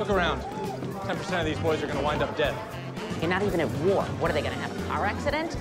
Look around. 10% of these boys are going to wind up dead. You're not even at war. What are they going to have? A car accident?